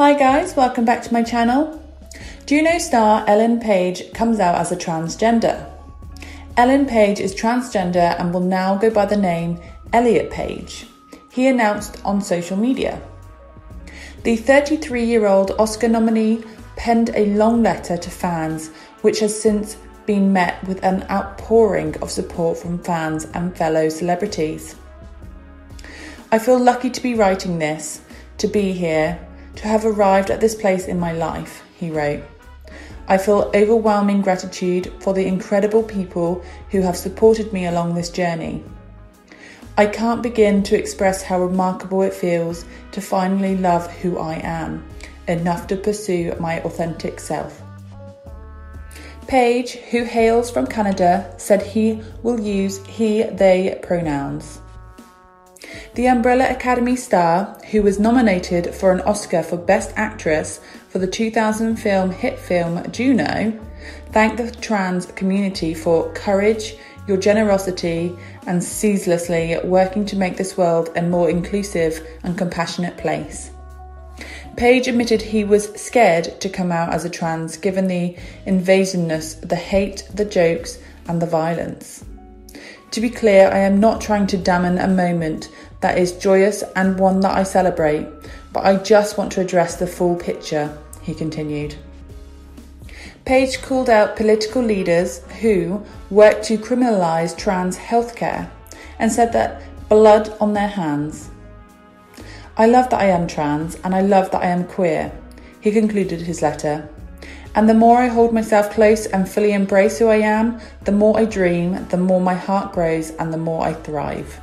Hi guys, welcome back to my channel. Juno star Ellen Page comes out as a transgender. Ellen Page is transgender and will now go by the name Elliot Page. He announced on social media. The 33 year old Oscar nominee penned a long letter to fans, which has since been met with an outpouring of support from fans and fellow celebrities. I feel lucky to be writing this, to be here, to have arrived at this place in my life, he wrote. I feel overwhelming gratitude for the incredible people who have supported me along this journey. I can't begin to express how remarkable it feels to finally love who I am, enough to pursue my authentic self. Page, who hails from Canada, said he will use he, they pronouns. The Umbrella Academy star, who was nominated for an Oscar for Best Actress for the 2000 film hit film Juno, thanked the trans community for courage, your generosity, and ceaselessly working to make this world a more inclusive and compassionate place. Page admitted he was scared to come out as a trans given the invasiveness, the hate, the jokes, and the violence. To be clear, I am not trying to damn a moment that is joyous and one that I celebrate, but I just want to address the full picture, he continued. Page called out political leaders who work to criminalise trans healthcare and said that blood on their hands. I love that I am trans and I love that I am queer, he concluded his letter. And the more I hold myself close and fully embrace who I am, the more I dream, the more my heart grows, and the more I thrive.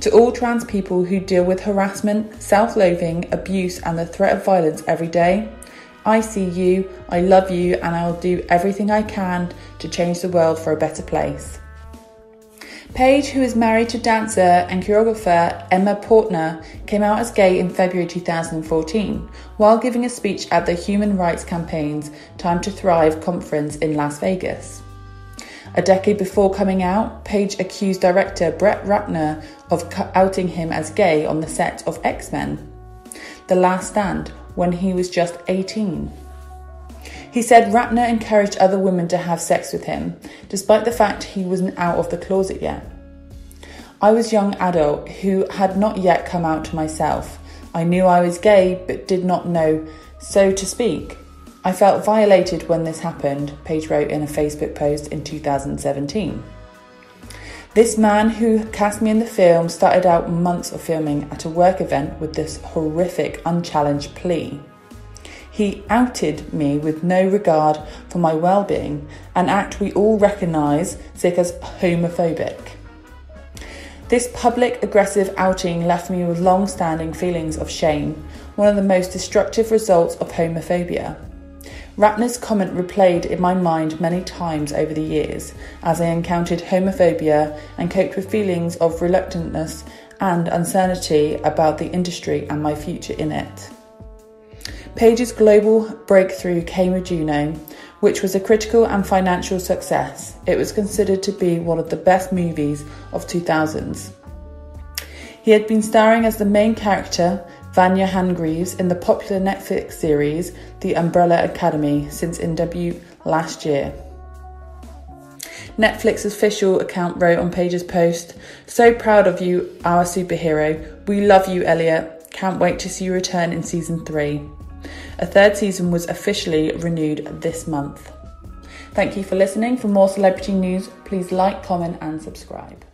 To all trans people who deal with harassment, self loathing, abuse, and the threat of violence every day, I see you, I love you, and I will do everything I can to change the world for a better place. Page, who is married to dancer and choreographer Emma Portner, came out as gay in February 2014 while giving a speech at the Human Rights Campaign's Time to Thrive conference in Las Vegas. A decade before coming out, Page accused director Brett Ratner of outing him as gay on the set of X Men The Last Stand when he was just 18. He said Ratner encouraged other women to have sex with him, despite the fact he wasn't out of the closet yet. I was young adult who had not yet come out to myself. I knew I was gay but did not know, so to speak. I felt violated when this happened, Page wrote in a Facebook post in 2017. This man who cast me in the film started out months of filming at a work event with this horrific, unchallenged plea. He outed me with no regard for my well being, an act we all recognise as homophobic. This public aggressive outing left me with long standing feelings of shame, one of the most destructive results of homophobia. Ratner's comment replayed in my mind many times over the years as I encountered homophobia and coped with feelings of reluctantness and uncertainty about the industry and my future in it. Page's global breakthrough came with Juno, which was a critical and financial success. It was considered to be one of the best movies of 2000s. He had been starring as the main character, Vanya Hargreaves, in the popular Netflix series The Umbrella Academy since in debut last year. Netflix's official account wrote on Page's post, So proud of you, our superhero. We love you, Elliot. Can't wait to see you return in season three. A third season was officially renewed this month. Thank you for listening. For more celebrity news, please like, comment, and subscribe.